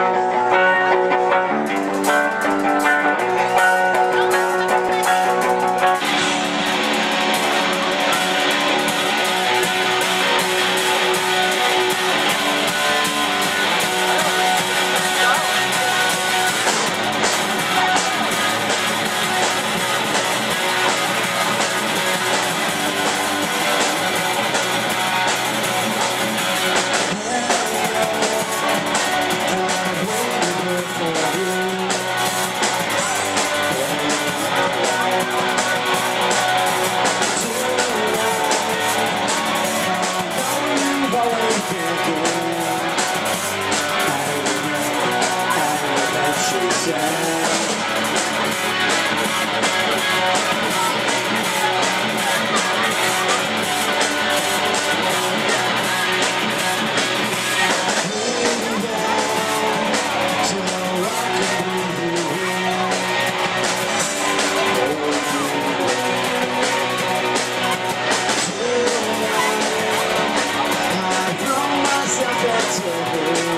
Thank over.